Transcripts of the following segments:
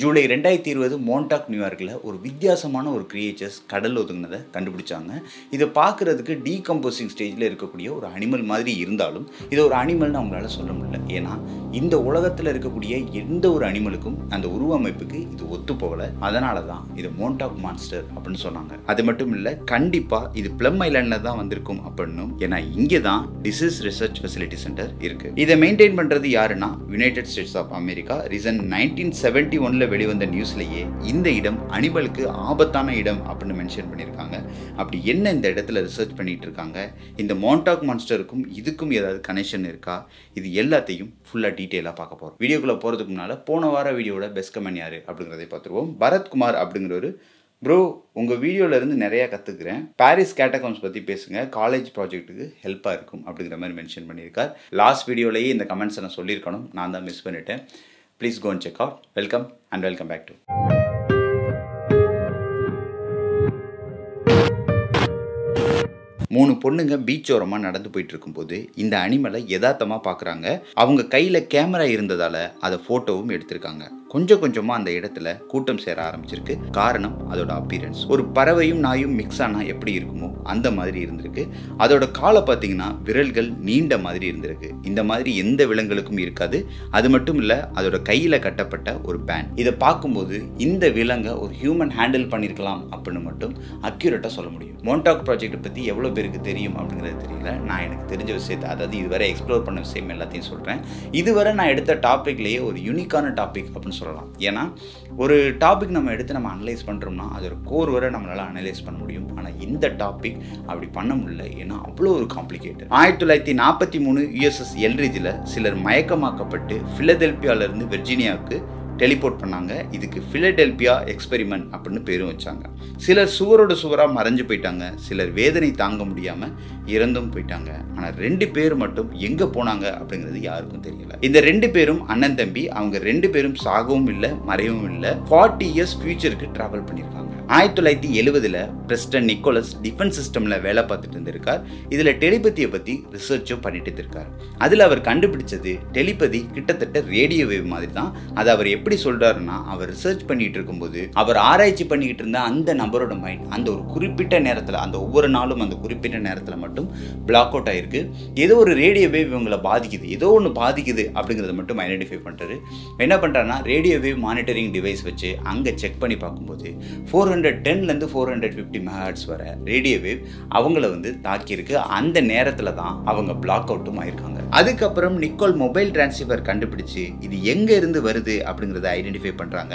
ஜூலை ரெண்டாயிரத்தி இருபது மோன்டாக் நியூயார்க்கில் ஒரு வித்தியாசமான ஒரு கிரியேச்சர்ஸ் கடல் ஒதுங்கினதை கண்டுபிடிச்சாங்க. இதை பார்க்குறதுக்கு டீகம்போசிங் ஸ்டேஜில் இருக்கக்கூடிய ஒரு அனிமல் மாதிரி இருந்தாலும் இதை ஒரு அனிமல்னு அவங்களால சொல்ல முடியல. ஏன்னா இந்த உலகத்தில் இருக்கக்கூடிய எந்த ஒரு அனிமலுக்கும் அந்த உருவமைப்புக்கு இது ஒத்து போகலை. அதனால தான் இது மோன்டாக் மான்ஸ்டர் அப்படின்னு சொன்னாங்க. அது மட்டும் இல்லை கண்டிப்பாக இது பிளம் ஐலாண்டில் தான் வந்திருக்கும் அப்படின்னும் ஏன்னா இங்கே தான் டிசீஸ் ரிசர்ச் ஃபெசிலிட்டி சென்டர் இருக்குது இதை மெயின்டைன் பண்ணுறது யாருன்னா United States of America reason nineteen seventy ஒன்ல வெளிவந்த நியூஸ்லேயே இந்த இடம் அனிமலுக்கு ஆபத்தான இடம் அப்படின்னு மென்ஷன் பண்ணியிருக்காங்க. அப்படி என்ன இந்த இடத்துல ரிசர்ச் பண்ணிகிட்டு இருக்காங்க? இந்த மோன்டாக் மான்ஸ்டருக்கும் இதுக்கும் ஏதாவது கனெக்ஷன் இருக்கா? இது எல்லாத்தையும் ஃபுல்லாக டீட்டெயிலாக பார்க்க போகிறோம் வீடியோக்குள்ளே போகிறதுக்கு முன்னால் போன வார வீடியோட பெஸ்ட் கமெண்ட் யார் அப்படிங்கிறதை பார்த்துருவோம். பரத்குமார் அப்படிங்கிற ஒரு ப்ரோ உங்கள் வீடியோவிலேருந்து நிறையா கற்றுக்குறேன் பாரிஸ் கேட்டகம்ஸ் பற்றி பேசுங்க. காலேஜ் ப்ராஜெக்ட்டுக்கு ஹெல்ப்பாக இருக்கும் அப்படிங்கிற மாதிரி மென்ஷன் பண்ணியிருக்கார். லாஸ்ட் வீடியோலேயே இந்த கமெண்ட்ஸை நான் சொல்லியிருக்கணும். நான் தான் மிஸ் பண்ணிட்டேன். Please go and check out. Welcome and welcome back to. மூணு பொண்ணுங்க பீச்சோரமாக நடந்து போயிட்டு இருக்கும்போது இந்த அனிமலை யதார்த்தமாக பார்க்குறாங்க அவங்க கையில் கேமரா இருந்ததால் அதை ஃபோட்டோவும் எடுத்திருக்காங்க. கொஞ்சம் கொஞ்சமாக அந்த இடத்துல கூட்டம் சேர ஆரம்பிச்சிருக்கு. காரணம் அதோட அப்பியரன்ஸ் ஒரு பறவையும் நாயும் மிக்ஸ் ஆனால் எப்படி இருக்குமோ அந்த மாதிரி இருந்திருக்கு. அதோட காலை பார்த்தீங்கன்னா விரல்கள் நீண்ட மாதிரி இருந்திருக்கு. இந்த மாதிரி எந்த விலங்குகளுக்கும் இருக்காது. அது மட்டும் இல்லை அதோட கையில் கட்டப்பட்ட ஒரு பேன் இதை பார்க்கும்போது இந்த விலங்கை ஒரு ஹியூமன் ஹேண்டில் பண்ணியிருக்கலாம் அப்படின்னு மட்டும் அக்யூரேட்டாக சொல்ல முடியும். மோண்டாக் ப்ராஜெக்ட் பற்றி எவ்வளோ பேருக்கு தெரியும் அப்படிங்கிறது தெரியல. நான் எனக்கு தெரிஞ்ச விஷயத்தை அதாவது இதுவரை எக்ஸ்ப்ளோர் பண்ண விஷயம் எல்லாத்தையும் சொல்கிறேன் இதுவரை நான் எடுத்த டாப்பிக்லேயே ஒரு யூனிக்கான டாபிக் அப்படின்னு சொல்லலாம். ஏன்னா ஒரு டாபிக் நம்ம எடுத்து நம்ம அனலைஸ் பண்ணுறோம்னா அது ஒரு கோர் வரை நம்மளால் அனலைஸ் பண்ண முடியும். ஆனால் இந்த டாபிக் அப்படி பண்ண முடியல. ஏன்னா அவ்வளோ ஒரு காம்ப்ளிகேட்டட் ஆயிரத்தி தொள்ளாயிரத்தி நாற்பத்தி மூணு யூஎஸ்எஸ் எல்ரிஜில் சிலர் மயக்கமாக்கப்பட்டு ஃபிலதெல்பியாவிலேருந்து வெர்ஜீனியாவுக்கு டெலிபோர்ட் பண்ணாங்க. இதுக்கு ஃபிலடெல்பியா எக்ஸ்பெரிமெண்ட் அப்படின்னு பேரும் வச்சாங்க. சிலர் சுவரோட சுவராக மறைஞ்சு போயிட்டாங்க. சிலர் வேதனை தாங்க முடியாமல் இறந்தும் போயிட்டாங்க. ஆனால் ரெண்டு பேர் மட்டும் எங்கே போனாங்க அப்படிங்கிறது யாருக்கும் தெரியல. இந்த ரெண்டு பேரும் அண்ணன் தம்பி அவங்க ரெண்டு பேரும் சாகவும் இல்லை மறையவும் இல்லை ஃபார்ட்டி இயர்ஸ் ஃபியூச்சருக்கு ட்ராவல் பண்ணியிருக்காங்க ஆயிரத்தி தொள்ளாயிரத்தி எழுபதில் பிரசிடன்ட் நிக்கோலஸ் டிஃபென்ஸ் சிஸ்டமில் வேலை பார்த்துட்டு இருந்திருக்கார். இதில் டெலிபதியை பற்றி ரிசர்ச்சும் பண்ணிட்டு இருக்கார் அதில் அவர் கண்டுபிடிச்சது டெலிபதி கிட்டத்தட்ட ரேடியோ வேவ் மாதிரி தான் அதை அவர் எப்படி சொல்கிறாருன்னா அவர் ரிசர்ச் பண்ணிட்டு இருக்கும்போது அவர் ஆராய்ச்சி பண்ணிக்கிட்டு இருந்த அந்த நபரோட மைண்ட் அந்த ஒரு குறிப்பிட்ட நேரத்தில் அந்த ஒவ்வொரு நாளும் அந்த குறிப்பிட்ட நேரத்தில் மட்டும் பிளாக் அவுட் ஆயிருக்கு. ஏதோ ஒரு ரேடியோ வேவ் இவங்களை பாதிக்குது. ஏதோ ஒன்று பாதிக்குது அப்படிங்கிறத மட்டும் ஐடென்டிஃபை பண்ணுறாரு என்ன பண்ணுறாருன்னா ரேடியோ வேவ் மானிட்டரிங் டிவைஸ் வச்சு அங்கே செக் பண்ணி பார்க்கும்போது ஃபோர் ஹண்ட்ரட் டென்லேருந்து ஃபோர் ஹண்ட்ரட் ஃபிஃப்டி மெகாட்ஸ் வர ரேடியோ வேவ் அவங்கள வந்து தாக்கியிருக்கு. அந்த நேரத்தில் தான் அவங்க பிளாக் அவுட்டும் ஆயிருக்காங்க. அதுக்கப்புறம் நிக்கோல் மொபைல் டிரான்ஸ்ஃபர் கண்டுபிடிச்சு இது எங்கே இருந்து வருது அப்படிங்கிறத ஐடென்டிஃபை பண்ணுறாங்க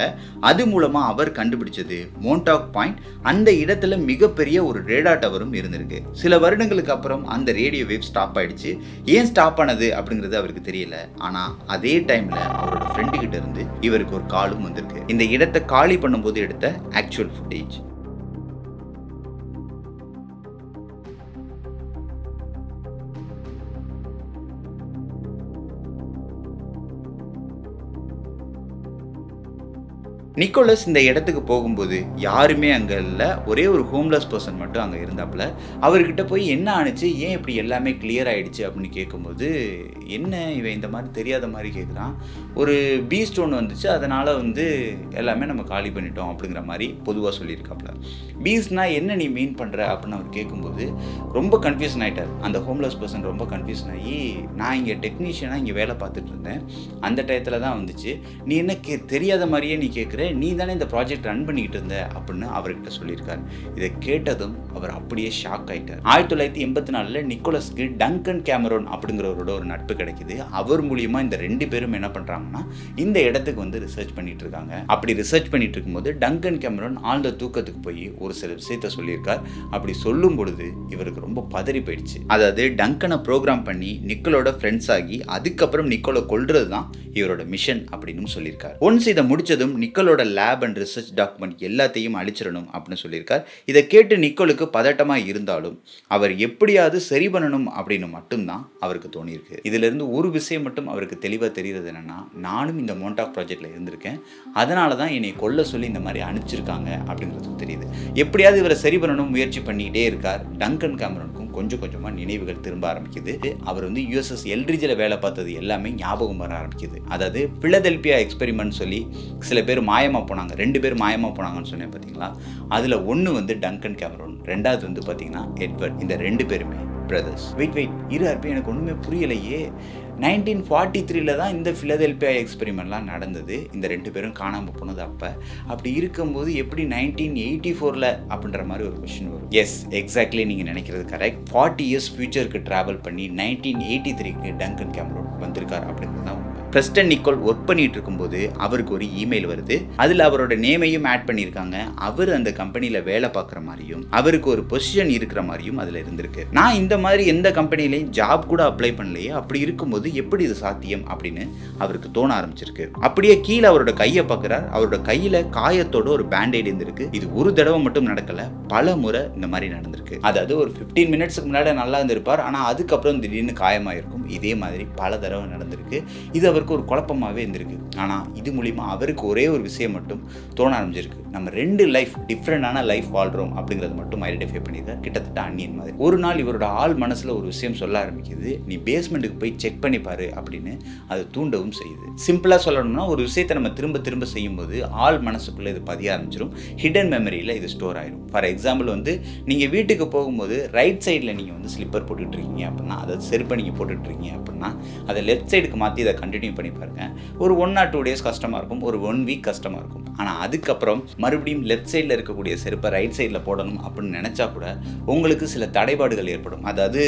அது மூலமாக அவர் கண்டுபிடிச்சது மோன்டாக் பாயிண்ட் அந்த இடத்துல மிகப்பெரிய ஒரு ரேடா டவரும் இருந்திருக்கு. சில வருடங்களுக்கு அப்புறம் அந்த ரேடியோ வேவ் ஸ்டாப் ஆயிடுச்சு. ஏன் ஸ்டாப் ஆனது அப்படிங்கிறது அவருக்கு தெரியல. ஆனால் அதே டைமில் அவரோட ஃப்ரெண்டு கிட்ட இருந்து இவருக்கு ஒரு காலும் வந்திருக்கு. இந்த இடத்தை காலி பண்ணும்போது எடுத்த ஆக்சுவல் ஃபுட்டேஜ் நிக்கோலஸ் இந்த இடத்துக்கு போகும்போது யாருமே அங்கே இல்லை. ஒரே ஒரு ஹோம்லெஸ் பர்சன் மட்டும் அங்கே இருந்தாப்புல. அவர்கிட்ட போய் என்ன ஆணுச்சு? ஏன் இப்படி எல்லாமே கிளியர் ஆகிடுச்சு அப்படின்னு கேட்கும்போது என்ன இவன் இந்த மாதிரி தெரியாத மாதிரி கேட்குறான் ஒரு பீ ஸ்டோன் வந்துச்சு. அதனால் வந்து எல்லாமே நம்ம காலி பண்ணிட்டோம் அப்படிங்கிற மாதிரி பொதுவாக சொல்லியிருக்காப்புல. பீஸ்னால் என்ன நீ மீன் பண்ணுற அப்படின்னு அவர் கேட்கும்போது ரொம்ப கன்ஃபியூஷன் ஆகிட்டார் அந்த ஹோம்லெஸ் பர்சன் ரொம்ப கன்ஃபியூஷன் ஆகி நான் இங்கே டெக்னீஷியனாக இங்கே வேலை பார்த்துட்டு இருந்தேன். அந்த டயத்தில் தான் வந்துச்சு. நீ என்ன கே தெரியாத மாதிரியே நீ கேட்குற நீ தானே இந்த ப்ராஜெக்ட் ரன் பண்ணிக்கிட்டு இருந்த? அப்படின்னு அவர்கிட்ட சொல்லியிருக்காரு. இதை கேட்டதும் அவர் அப்படியே ஷாக் ஆயிட்டார். ஆயிரத்தி தொள்ளாயிரத்தி எண்பத்தி நாலில் நிக்கோலஸ்க்கு டங்கன் கேமரோன் அப்படிங்கிறவரோட ஒரு நட்பு கிடைக்குது. அவர் மூலியமாக இந்த ரெண்டு பேரும் என்ன பண்ணுறாங்கன்னா இந்த இடத்துக்கு வந்து ரிசர்ச் பண்ணிட்டு இருக்காங்க. அப்படி ரிசர்ச் பண்ணிட்டு இருக்கும்போது டங்கன் கேமரோன் ஆழ்ந்த தூக்கத்துக்கு போய் ஒரு சில விஷயத்த சொல்லியிருக்கார். அப்படி சொல்லும் பொழுது இவருக்கு ரொம்ப பதறி போயிடுச்சு. அதாவது டங்கனை ப்ரோக்ராம் பண்ணி நிக்கலோட ஃப்ரெண்ட்ஸ் ஆகி அதுக்கப்புறம் நிக்கோலை கொள்றது தான் இவரோட மிஷன் அப்படின்னு சொல்லியிருக்கார். ஒன்ஸ் இதை முடிச்சதும் நிக்கலோட லேப் அண்ட் ரிசர்ச் டாக்குமெண்ட் எல்லாத்தையும் அழிச்சிடணும் அப்படின்னு சொல்லியிருக்கார். இதை கேட்டு நிக்கோலுக்கு பதட்டமாக இருந்தாலும் அவர் எப்படியாவது சரி பண்ணணும் அப்படின்னு மட்டும்தான் அவருக்கு தோணியிருக்கு. இதிலிருந்து ஒரு விஷயம் மட்டும் அவருக்கு தெளிவாக தெரிகிறது என்னென்னா நானும் இந்த மோண்டாக் ப்ராஜெக்டில் இருந்திருக்கேன். அதனால தான் என்னை கொல்ல சொல்லி இந்த மாதிரி அனுப்பிச்சிருக்காங்க அப்படிங்கிறதும் தெரியுது. எப்படியாவது இவரை சரி பண்ணணும் முயற்சி பண்ணிக்கிட்டே இருக்கார். டங்கன் கேமரனுக்கும் கொஞ்சம் கொஞ்சமாக நினைவுகள் திரும்ப ஆரம்பிக்குது. அவர் வந்து யூஎஸ்எஸ் எல்ரிஜில் வேலை பார்த்தது எல்லாமே ஞாபகம் வர ஆரம்பிக்குது. அதாவது பிளதெல்பியா எக்ஸ்பெரிமெண்ட் சொல்லி சில பேர் மாயமாக போனாங்க. ரெண்டு பேர் மாயமாக போனாங்கன்னு சொன்னேன் பார்த்தீங்களா அதில் ஒன்று வந்து டங்கன் கேமரோன் ரெண்டாவது வந்து பார்த்தீங்கன்னா எட்வர்ட் இந்த ரெண்டு பேருமே. பிரதர்ஸ் வெயிட் வெயிட் இரு அர்ப்பி எனக்கு ஒன்றுமே புரியலையே. நைன்டீன் ஃபார்ட்டி த்ரீல தான் இந்த ஃபிலதெல்பியா எக்ஸ்பெரிமெண்ட்லாம் நடந்தது. இந்த ரெண்டு பேரும் காணாமல் போனது அப்போ. அப்படி இருக்கும்போது எப்படி நைன்டீன் எயிட்டி ஃபோரில் அப்படின்ற மாதிரி ஒரு கொஷின் வரும். எஸ் எக்ஸாக்ட்லி நீங்கள் நினைக்கிறது கரெக்ட் ஃபார்ட்டி இயர்ஸ் ஃபியூச்சருக்கு ட்ராவல் பண்ணி நைன்டீன் எயிட்டி த்ரீக்கு டங்கன் கேமரோன் வந்திருக்கார் அப்படின்றது தான் பிரஸ்டன் நிக்கோல் ஒர்க் பண்ணிட்டு இருக்கும்போது அவருக்கு ஒரு இமெயில் வருது. அதில் அவரோட நேமையும் ஆட் பண்ணியிருக்காங்க. அவர் அந்த கம்பெனியில் வேலை பார்க்குற மாதிரியும் அவருக்கு ஒரு பொசிஷன் இருக்கிற மாதிரியும் அதில் இருந்திருக்கு. நான் இந்த மாதிரி எந்த கம்பெனிலையும் ஜாப் கூட அப்ளை பண்ணலையே. அப்படி இருக்கும்போது எப்படி இது சாத்தியம் அப்படின்னு அவருக்கு தோண ஆரம்பிச்சிருக்கு. அப்படியே கீழே அவரோட கையை பார்க்குறார். அவரோட கையில் காயத்தோட ஒரு பேண்டேட் இருந்திருக்கு. இது ஒரு தடவை மட்டும் நடக்கல. பல முறை இந்த மாதிரி நடந்திருக்கு. அதாவது ஒரு ஃபிஃப்டீன் மினிட்ஸ்க்கு முன்னாடி நல்லா இருந்திருப்பார். ஆனால் அதுக்கப்புறம் திடீர்னு காயமாயிருக்கும். இதே மாதிரி பல தடவை நடந்திருக்கு. இது அவர் அவருக்கு ஒரு குழப்பமாகவே இருந்திருக்கு. ஆனால் இது மூலிமா அவருக்கு ஒரே ஒரு விஷயம் மட்டும் தோண ஆரம்பிச்சிருக்கு. நம்ம ரெண்டு லைஃப் டிஃப்ரெண்டான லைஃப் வாழ்கிறோம் அப்படிங்கிறது மட்டும் ஐடென்டிஃபை பண்ணியிருக்காரு கிட்டத்தட்ட அன்னியன் மாதிரி. ஒரு நாள் இவரோட ஆள் மனசில் ஒரு விஷயம் சொல்ல ஆரம்பிக்குது. நீ பேஸ்மெண்ட்டுக்கு போய் செக் பண்ணி பாரு அப்படின்னு அது தூண்டவும் செய்யுது. சிம்பிளாக சொல்லணும்னா ஒரு விஷயத்தை நம்ம திரும்ப திரும்ப செய்யும்போது ஆள் மனசுக்குள்ளே இது பதிய ஆரம்பிச்சிடும் ஹிடன் மெமரியில் இது ஸ்டோர் ஆயிடும் ஃபார் எக்ஸாம்பிள் வந்து நீங்கள் வீட்டுக்கு போகும்போது ரைட் சைடில் நீங்கள் வந்து ஸ்லிப்பர் போட்டுட்ருக்கீங்க அப்படின்னா அதை செருப்பை நீங்கள் போட்டுட்டு இருக்கீங்க அப்படின்னா அதை லெஃப்ட் சைடுக்கு மாற்றி அதை கண்டினியூ பண்ணி பாருங்க. ஒரு ஒன் ஆர் டூ டேஸ் கஷ்டமாக இருக்கும். ஒரு ஒன் வீக் கஷ்டமாக இருக்கும். ஆனால் அதுக்கப்புறம் மறுபடியும் லெஃப்ட் சைடில் இருக்கக்கூடிய செருப்பை ரைட் சைடில் போடணும் அப்படின்னு நினச்சா கூட உங்களுக்கு சில தடைபாடுகள் ஏற்படும். அதாவது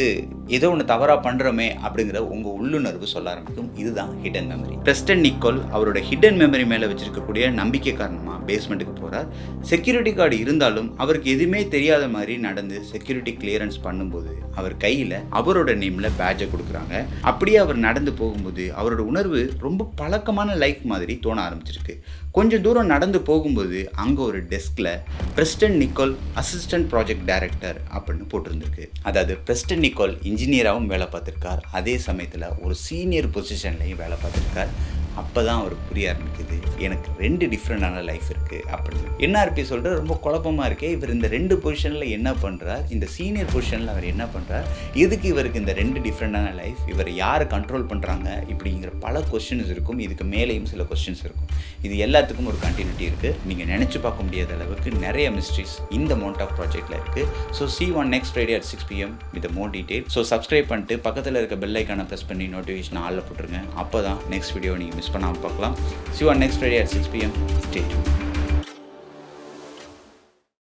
ஏதோ ஒன்று தவறாக பண்ணுறோமே அப்படிங்கிற உங்கள் உள்ளுணர்வு சொல்ல ஆரம்பிக்கும். இதுதான் ஹிடன் மெமரி பிரஸ்டன் நிக்கோல் அவரோட ஹிடன் மெமரி மேலே வச்சிருக்கக்கூடிய நம்பிக்கை காரணமாக பேஸ்மெண்ட்டுக்கு போகிறார் செக்யூரிட்டி கார்டு இருந்தாலும் அவருக்கு எதுவுமே தெரியாத மாதிரி நடந்து செக்யூரிட்டி கிளியரன்ஸ் பண்ணும்போது அவர் கையில் அவரோட நேமில் பேட்சை கொடுக்குறாங்க. அப்படியே அவர் நடந்து போகும்போது அவரோட உணர்வு ரொம்ப பழக்கமான லைஃப் மாதிரி தோண ஆரம்பிச்சிருக்கு. கொஞ்சம் தூரம் நடந்து போகும்போது அங்கே ஒரு டெஸ்கில் Preston Nichol assistant project director அப்படின்னு போட்டிருந்துருக்கு. அதாவது பிரஸ்டன் நிக்கோல் இன்ஜினியராகவும் வேலை பார்த்துருக்கார். அதே சமயத்தில் ஒரு சீனியர் பொசிஷன்லையும் வேலை பார்த்துருக்கார். அப்போ தான் அவர் புரிய ஆரம்பிக்குது. எனக்கு ரெண்டு டிஃப்ரெண்டான லைஃப் இருக்குது அப்படின்னு. என்ஆர்பி சொல்கிற ரொம்ப குழப்பமாக இருக்கே இவர் இந்த ரெண்டு பொசிஷனில் என்ன பண்ணுறார் இந்த சீனியர் பொசிஷனில் அவர் என்ன பண்ணுறார் எதுக்கு இவருக்கு இந்த ரெண்டு டிஃப்ரெண்டான லைஃப் இவர் யார் கண்ட்ரோல் பண்ணுறாங்க இப்படிங்கிற பல கொஸ்டின்ஸ் இருக்கும். இதுக்கு மேலேயும் சில கொஸ்டின்ஸ் இருக்கும். இது எல்லாத்துக்கும் ஒரு கண்டினியூட்டி இருக்குது நீங்கள் நினச்சி பார்க்க முடியாத அளவுக்கு நிறைய மிஸ்ட்ரிஸ் இந்த மோண்ட் ஆஃப் ப்ராஜெக்ட்டில் இருக்குது so see on next Friday at six PM with more detail so subscribe பண்ணிட்டு பக்கத்தில் இருக்க பெல் ஐக்கானை ப்ரெஸ் பண்ணி நோட்டிஃபிகேஷன் ஆளில் போட்டுருங்க. அப்போ தான் நெக்ஸ்ட் வீடியோ நீங்கள் மிஸ் பண்ணாமல் பார்க்கலாம். See on next Friday at six PM stay